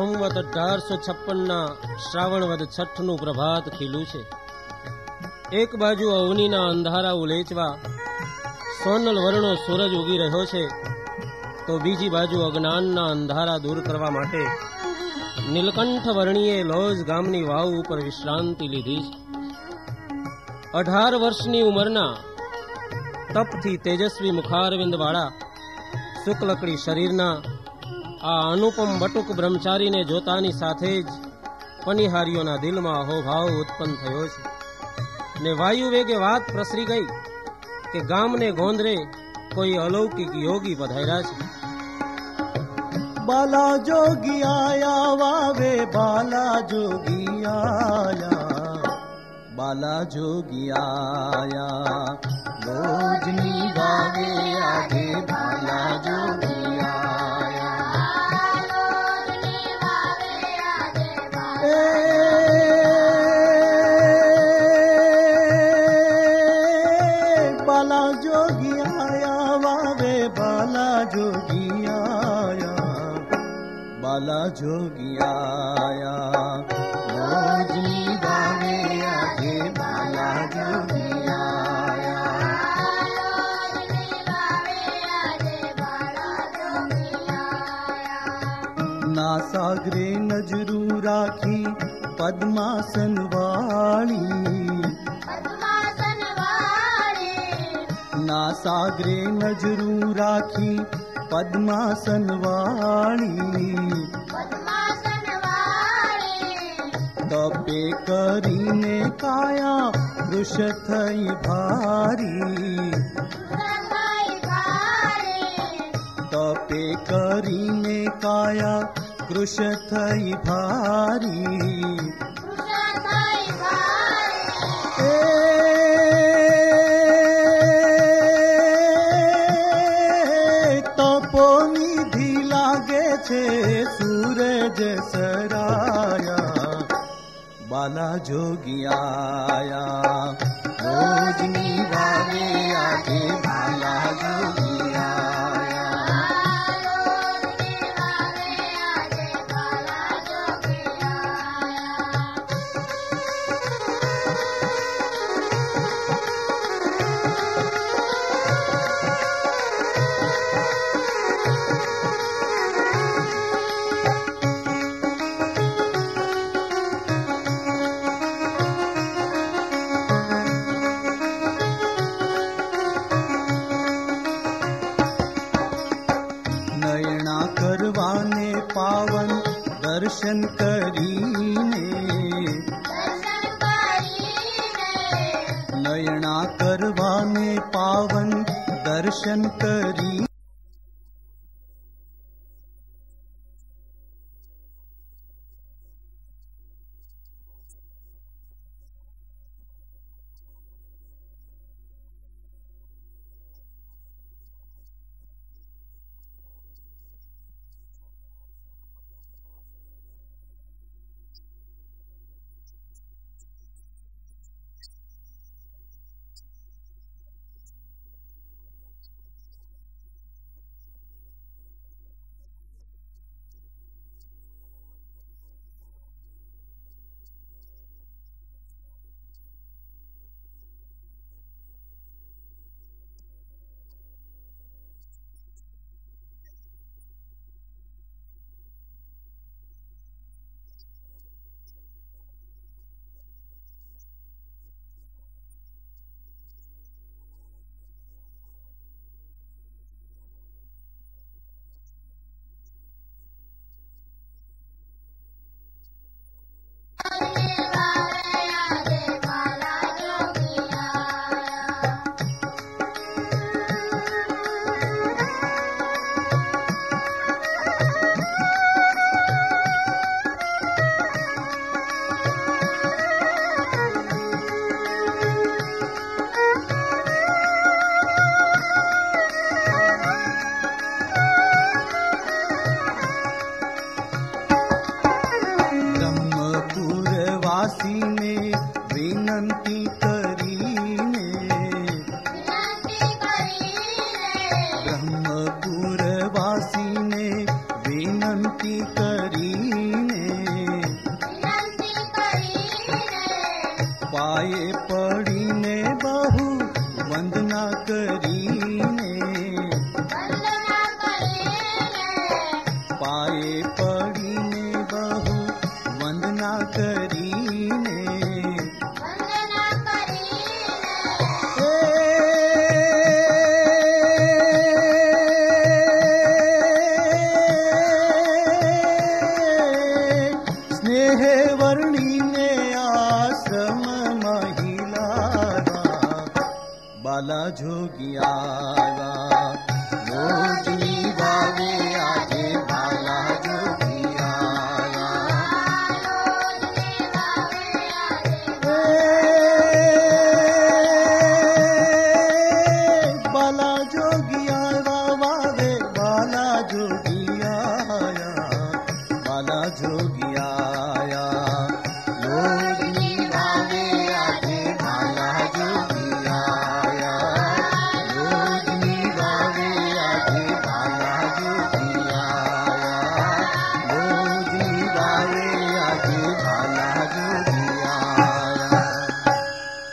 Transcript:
સંવત અઢારસો છપ્પનના શ્રાવણ વદ છઠનું પ્રભાત ખીલું છે. એક બાજુ અવનીના અંધારા ઉલેચવા સોનલ વર્ણો સૂરજ ઉગી રહ્યો છે, તો બીજી બાજુ અજ્ઞાનના અંધારા દૂર કરવા માટે નીલકંઠ વર્ણીએ લોજ ગામની વાવ ઉપર વિશ્રાંતિ લીધી છે. અઢાર વર્ષની ઉંમરના તપથી તેજસ્વી મુખારવિંદવાળા શુક્લકડી શરીરના આ અનુપમ બટુક બ્રહ્મચારીને જોતાની સાથે જ પનિહારીઓના દિલમાં અહોભાવ ઉત્પન્ન થયો છે. ને વાયુ વેગે વાત પ્રસરી ગઈ કે ગામને ગોંદરે કોઈ અલૌકિક યોગી પધાર્યા છે. બાલા જોગી આયા વાવે, બાલા જોગી આયા. બાલા જોગી આયા. રોજની વાવે આગે બાલા જોગી બાલા જોગી આયા બાલા જોગી આયા રોજની વાવે આગે બાલા જોગી આયા ના સાગરે નજરું રાખી सागरे नजर राखी पद्मासन वाणी तपे कीने काया वृष थई भारी। तपे कीने काया कृष थई भारी। કૃશ થઈ ભારી એ તપો નિધિ લાગે છે સૂરજ સરાયા. બાલા જોગી આયા. રોજની વારે પાવન દર્શન કરીને નયણા કરવાને પાવન દર્શન કરી दासी બાલા જોગિયા મોજની વાવે આજે બાલા જોગિયા વાવે બાલા જોગિયા